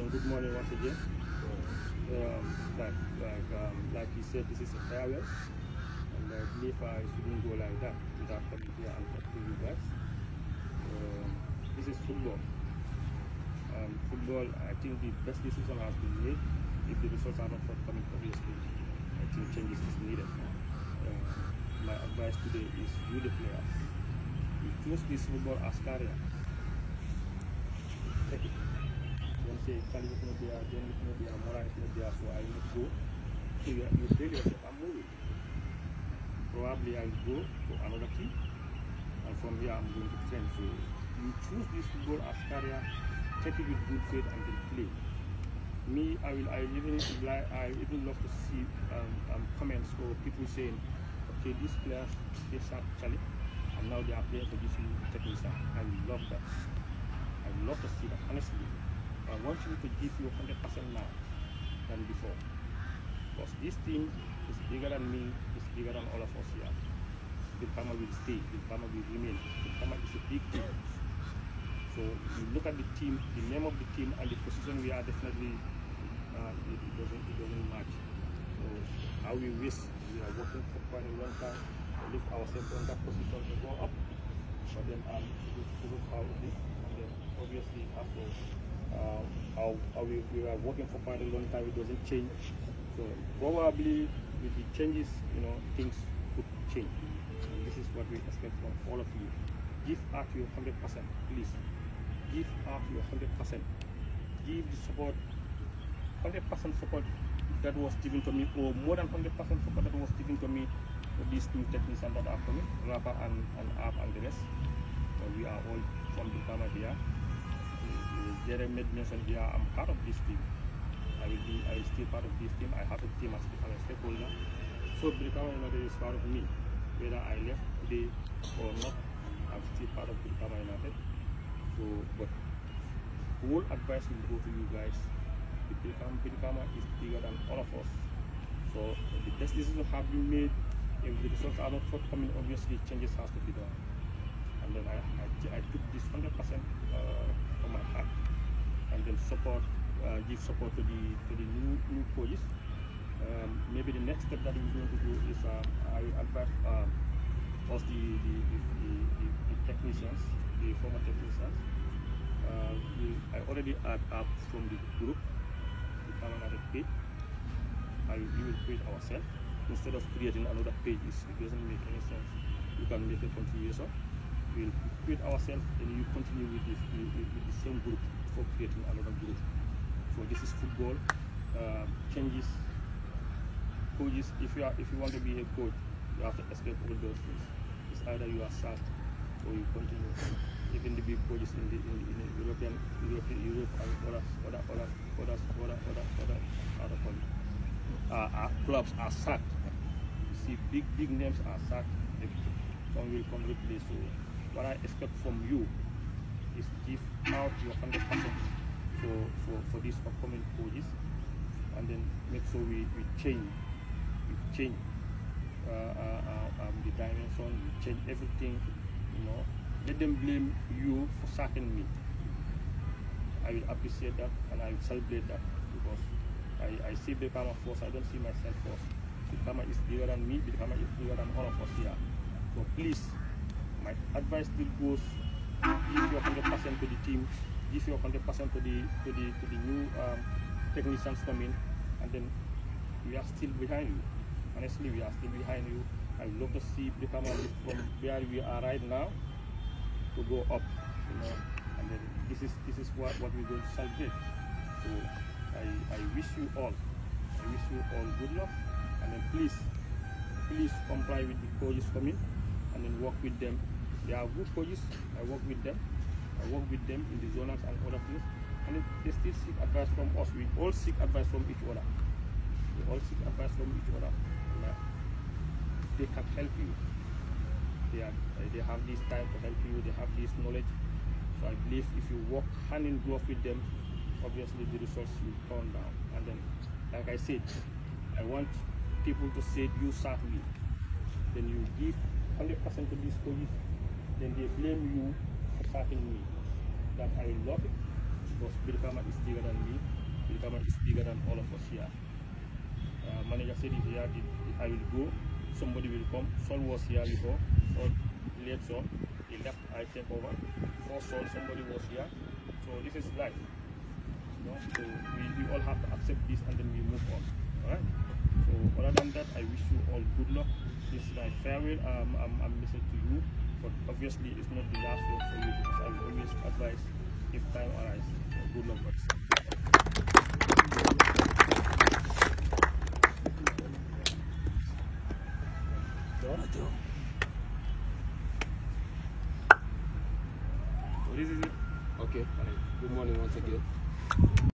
then good morning once again. Um, like, like, um, like said, this is a farewell, and I believe I shouldn't go like that without coming here and talk to you guys. Um, this is football. Um, football, I think the best decision has been made. If the results are not forthcoming, obviously, I think changes is needed. Uh, my advice today is you the players. You choose this football as career. Take it. Say, is so I will go. So you, you tell yourself, I'm moving. Probably I'll go to another team, and from here I'm going to train. So you choose this football as career, take it with good faith and then play. Me, I will. I even like. I even love to see um, um, comments or people saying, "Okay, these players they start Charlie, and now they are playing for this technician." I love that. I love to see that. Honestly, I want you to give you 100% now than before, because this team is bigger than me. It's bigger than all of us here. Brikama will stay. Brikama will remain. Brikama is a big team. So you look at the team, the name of the team, and the position we are definitely uh, it, it doesn't it doesn't match. So how we wish we are working for quite a long time to lift ourselves on that position to go up. But then um, to to look how it is, and then obviously after uh, we, we are working for quite a long time, it doesn't change. So probably with the changes, you know, things could change. And this is what we expect from all of you. Give out your 100%, please. Give out your 100%. Give the support, 100% support that was given to me, or more than 100% support that was given to me for these two technicians that are coming, Rafa and, and Ab and the rest. So we are all from the farmer here. Uh, Jeremy mentioned here, I'm part of this team. I will be, I will still part of this team. I have a team as a stakeholder. So Brikama United is part of me. Whether I left today or not, I'm still part of Brikama United. So, but whole advice will go to you guys. Brikama is bigger than all of us. So the best decisions have been made. If the results are not forthcoming, obviously changes has to be done. And then I, I, I took this 100% uh, from my heart and then support, uh, give support to the to the new new coaches. Um, maybe the next step that we're going to do is uh, I advise um, us the the, the, the, the, technicians, the former technicians. Uh, we, I already add up from the group, the permanent page. I we will create ourselves instead of creating another page. It doesn't make any sense. You can make a continuation we'll create ourselves and you continue with, this, with the same group for creating another group. So this is football. Uh, changes, coaches, if you, are, if you want to be a coach, you have to escape all those things. It's either you are sacked or you continue. Even the big coaches in the, in, in the European, European, Europe and other, other, other, other, other, other, other, other countries. Uh, our clubs are sacked. You see, big, big names are sacked. Some will come replace. So what I expect from you is give out your hundred percent for, for for these upcoming coaches, and then make sure we, we change we change uh, uh, uh, um, the dimension, we change everything. You know, let them blame you for sacking me. I will appreciate that and I will celebrate that because I, I see Brikama first. I don't see myself The Brikama is bigger than me. Brikama is bigger than all of us here. So please, my advice still goes: give your hundred percent to the team, give your hundred percent to the to the to the new um, technicians coming, and then we are still behind you. Honestly, we are still behind you. I would love to see lift from where we are right now to go up, you know. And then this is this is what what we're going to celebrate. So I I wish you all, I wish you all good luck, and then please please comply with the coaches coming, and then work with them. They are good coaches. I work with them. I work with them in the zonals and other things, and they still seek advice from us. We all seek advice from each other. We all seek advice from each other. And, uh, they can help you. They, are, uh, they have this time to help you, they have this knowledge. So I believe if you work hand in glove with them, obviously the results will turn down. And then, like I said, I want people to say you serve me. Then you give 100% to these coaches, then they blame you for serving me. That I love it, because Bill Brikama is bigger than me. Bill Brikama is bigger than all of us here. Uh, manager said if here I will go, somebody will come. Sol was here before. Sol late Sol. He left, I take over. For Sol, somebody was here. So this is life. You know? So we, we all have to accept this and then we move on. Alright? So other than that, I wish you all good luck. This is my farewell. Um, I'm, I'm to you. But obviously it's not the last word for you because I will always advise if time arises. So good luck, buddies. Done? So this is it. Okay. Good morning once again.